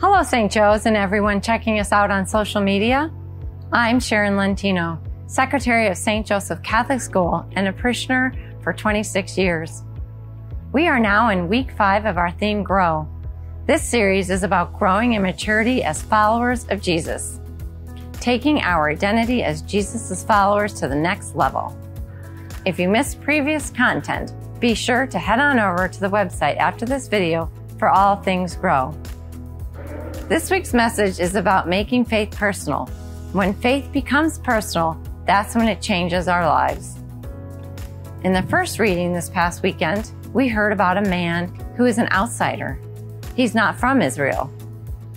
Hello, St. Joe's and everyone checking us out on social media. I'm Sharon Lentino, Secretary of St. Joseph Catholic School and a parishioner for 26 years. We are now in week five of our theme Grow. This series is about growing in maturity as followers of Jesus, taking our identity as Jesus' followers to the next level. If you missed previous content, be sure to head on over to the website after this video for all things Grow. This week's message is about making faith personal. When faith becomes personal, that's when it changes our lives. In the first reading this past weekend, we heard about a man who is an outsider. He's not from Israel.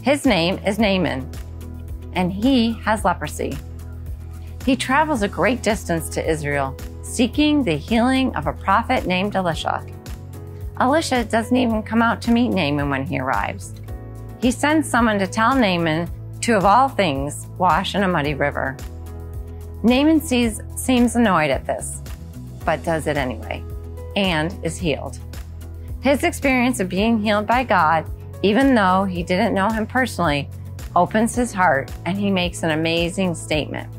His name is Naaman, and he has leprosy. He travels a great distance to Israel, seeking the healing of a prophet named Elisha. Elisha doesn't even come out to meet Naaman when he arrives. He sends someone to tell Naaman to, of all things, wash in a muddy river. Naaman sees, seems annoyed at this, but does it anyway, and is healed. His experience of being healed by God, even though he didn't know him personally, opens his heart and he makes an amazing statement.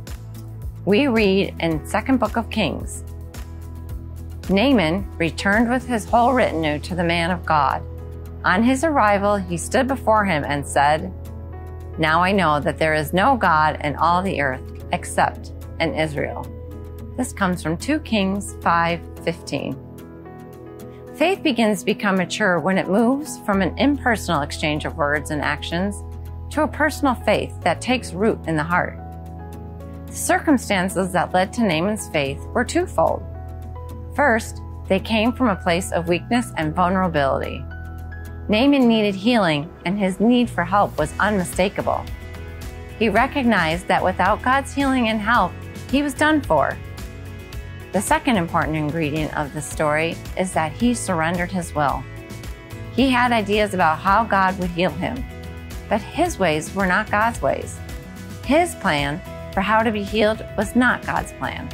We read in Second Book of Kings. Naaman returned with his whole retinue to the man of God. On his arrival, he stood before him and said, Now I know that there is no God in all the earth except in Israel. This comes from 2 Kings 5:15. Faith begins to become mature when it moves from an impersonal exchange of words and actions to a personal faith that takes root in the heart. The circumstances that led to Naaman's faith were twofold. First, they came from a place of weakness and vulnerability. Naaman needed healing, and his need for help was unmistakable. He recognized that without God's healing and help, he was done for. The second important ingredient of the story is that he surrendered his will. He had ideas about how God would heal him, but his ways were not God's ways. His plan for how to be healed was not God's plan.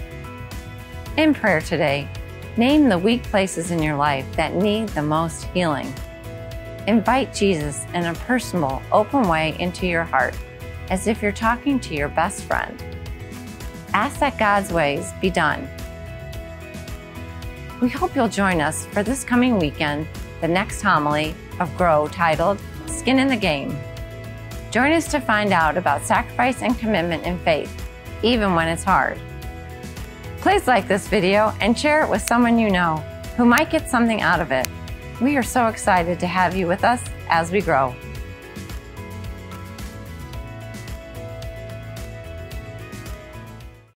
In prayer today, name the weak places in your life that need the most healing. Invite Jesus in a personal, open way into your heart, as if you're talking to your best friend. Ask that God's ways be done. We hope you'll join us for this coming weekend, the next homily of Grow titled Skin in the Game. Join us to find out about sacrifice and commitment in faith, even when it's hard. Please like this video and share it with someone you know who might get something out of it. We are so excited to have you with us as we grow.